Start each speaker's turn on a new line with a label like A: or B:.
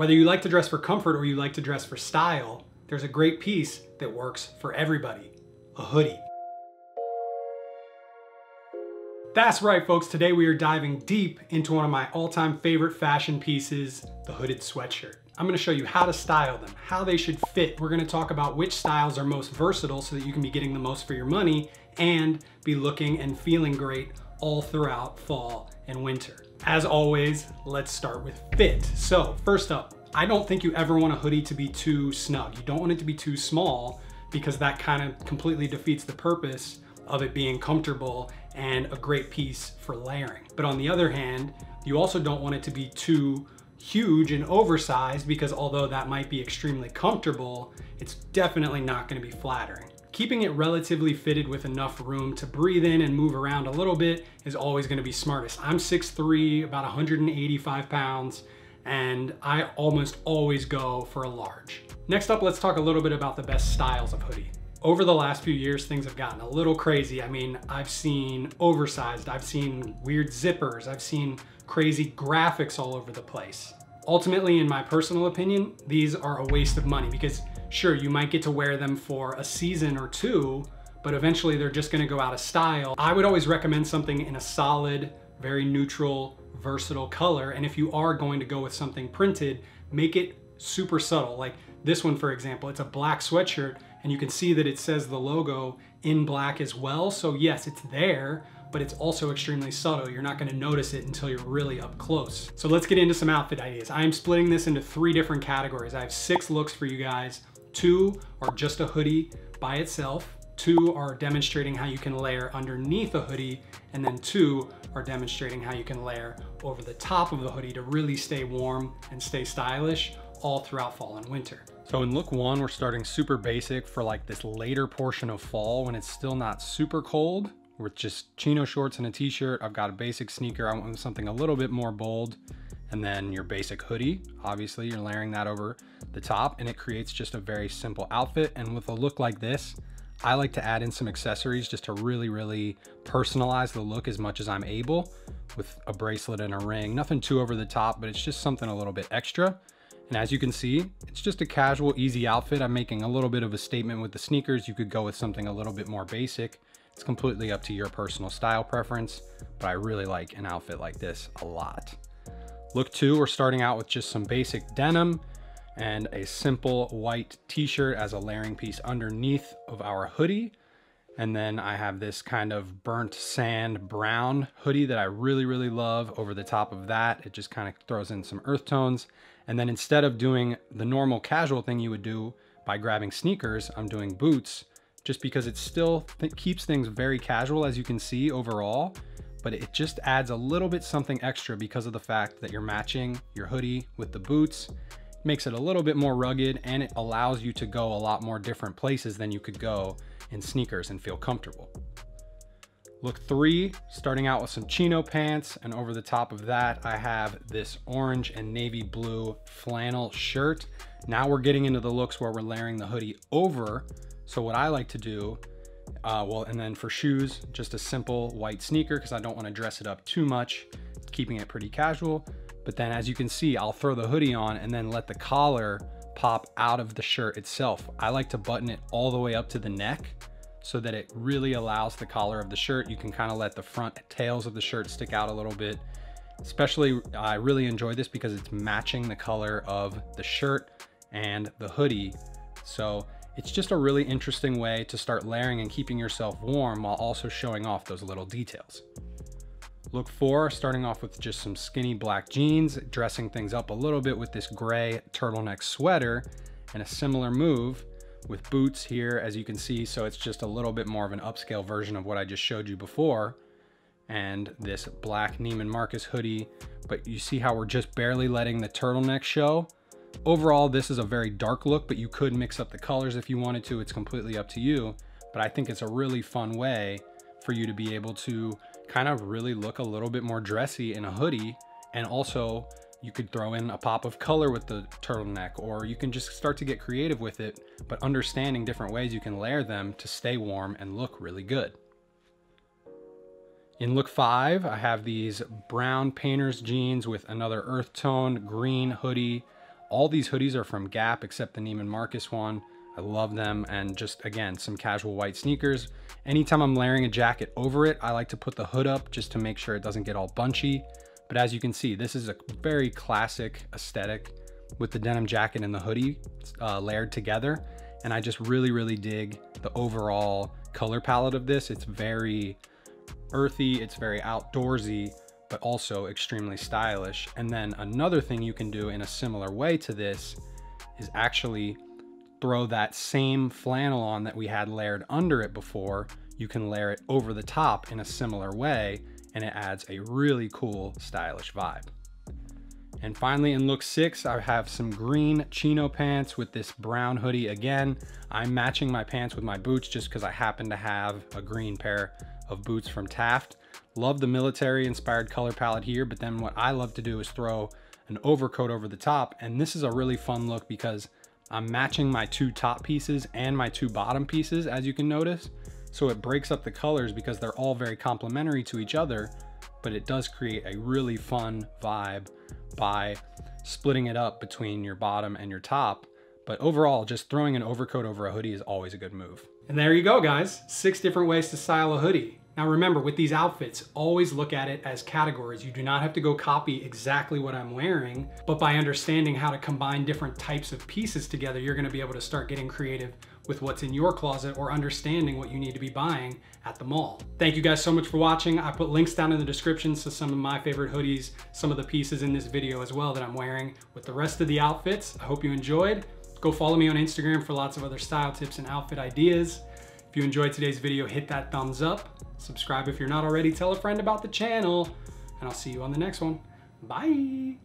A: Whether you like to dress for comfort or you like to dress for style, there's a great piece that works for everybody, a hoodie. That's right, folks. Today we are diving deep into one of my all-time favorite fashion pieces, the hooded sweatshirt. I'm gonna show you how to style them, how they should fit. We're gonna talk about which styles are most versatile so that you can be getting the most for your money and be looking and feeling great all throughout fall and winter. As always, let's start with fit. So first up, I don't think you ever want a hoodie to be too snug. You don't want it to be too small because that kind of completely defeats the purpose of it being comfortable and a great piece for layering. But on the other hand, you also don't want it to be too huge and oversized because although that might be extremely comfortable, it's definitely not gonna be flattering. Keeping it relatively fitted with enough room to breathe in and move around a little bit is always gonna be smartest. I'm 6'3", about 185 pounds, and I almost always go for a large. Next up, let's talk a little bit about the best styles of hoodie over the last few years, things have gotten a little crazy. I mean, I've seen oversized, I've seen weird zippers, I've seen crazy graphics all over the place. Ultimately, in my personal opinion, these are a waste of money because sure, you might get to wear them for a season or two, but eventually they're just gonna go out of style. I would always recommend something in a solid, very neutral, versatile color. And if you are going to go with something printed, make it super subtle. Like this one, for example, it's a black sweatshirt, and you can see that it says the logo in black as well. So yes, it's there, but it's also extremely subtle. You're not gonna notice it until you're really up close. So let's get into some outfit ideas. I am splitting this into three different categories. I have six looks for you guys. Two are just a hoodie by itself. Two are demonstrating how you can layer underneath a hoodie. And then two are demonstrating how you can layer over the top of the hoodie to really stay warm and stay stylish all throughout fall and winter. So in look one, we're starting super basic for like this later portion of fall when it's still not super cold with just chino shorts and a t-shirt. I've got a basic sneaker. I want something a little bit more bold. And then your basic hoodie, obviously you're layering that over the top and it creates just a very simple outfit. And with a look like this, I like to add in some accessories just to really, really personalize the look as much as I'm able with a bracelet and a ring. Nothing too over the top, but it's just something a little bit extra. And as you can see, it's just a casual, easy outfit. I'm making a little bit of a statement with the sneakers. You could go with something a little bit more basic. It's completely up to your personal style preference, but I really like an outfit like this a lot. Look two, we're starting out with just some basic denim and a simple white t-shirt as a layering piece underneath of our hoodie. And then I have this kind of burnt sand brown hoodie that I really, really love over the top of that. It just kind of throws in some earth tones. And then instead of doing the normal casual thing you would do by grabbing sneakers, I'm doing boots just because it still th keeps things very casual as you can see overall, but it just adds a little bit something extra because of the fact that you're matching your hoodie with the boots. makes it a little bit more rugged and it allows you to go a lot more different places than you could go in sneakers and feel comfortable. Look three, starting out with some chino pants, and over the top of that, I have this orange and navy blue flannel shirt. Now we're getting into the looks where we're layering the hoodie over. So what I like to do, uh, well, and then for shoes, just a simple white sneaker because I don't want to dress it up too much, keeping it pretty casual. But then as you can see, I'll throw the hoodie on and then let the collar pop out of the shirt itself. I like to button it all the way up to the neck so that it really allows the collar of the shirt. You can kind of let the front tails of the shirt stick out a little bit. Especially, I really enjoy this because it's matching the color of the shirt and the hoodie. So it's just a really interesting way to start layering and keeping yourself warm while also showing off those little details. Look four, starting off with just some skinny black jeans, dressing things up a little bit with this gray turtleneck sweater, and a similar move with boots here, as you can see. So it's just a little bit more of an upscale version of what I just showed you before. And this black Neiman Marcus hoodie, but you see how we're just barely letting the turtleneck show. Overall, this is a very dark look, but you could mix up the colors if you wanted to. It's completely up to you. But I think it's a really fun way for you to be able to kind of really look a little bit more dressy in a hoodie and also you could throw in a pop of color with the turtleneck, or you can just start to get creative with it, but understanding different ways you can layer them to stay warm and look really good. In look five, I have these brown painter's jeans with another earth tone green hoodie, All these hoodies are from Gap except the Neiman Marcus one. I love them. And just again, some casual white sneakers. Anytime I'm layering a jacket over it, I like to put the hood up just to make sure it doesn't get all bunchy. But as you can see, this is a very classic aesthetic with the denim jacket and the hoodie uh, layered together. And I just really, really dig the overall color palette of this. It's very earthy, it's very outdoorsy, but also extremely stylish. And then another thing you can do in a similar way to this is actually throw that same flannel on that we had layered under it before. You can layer it over the top in a similar way and it adds a really cool stylish vibe. And finally in look six, I have some green chino pants with this brown hoodie. Again, I'm matching my pants with my boots just because I happen to have a green pair of boots from Taft. Love the military inspired color palette here, but then what I love to do is throw an overcoat over the top. And this is a really fun look because I'm matching my two top pieces and my two bottom pieces, as you can notice. So it breaks up the colors because they're all very complementary to each other, but it does create a really fun vibe by splitting it up between your bottom and your top. But overall, just throwing an overcoat over a hoodie is always a good move. And there you go, guys. Six different ways to style a hoodie. Now remember, with these outfits, always look at it as categories. You do not have to go copy exactly what I'm wearing, but by understanding how to combine different types of pieces together, you're gonna be able to start getting creative with what's in your closet or understanding what you need to be buying at the mall. Thank you guys so much for watching. I put links down in the description to some of my favorite hoodies, some of the pieces in this video as well that I'm wearing with the rest of the outfits. I hope you enjoyed. Go follow me on Instagram for lots of other style tips and outfit ideas. If you enjoyed today's video, hit that thumbs up. Subscribe if you're not already. Tell a friend about the channel. And I'll see you on the next one. Bye.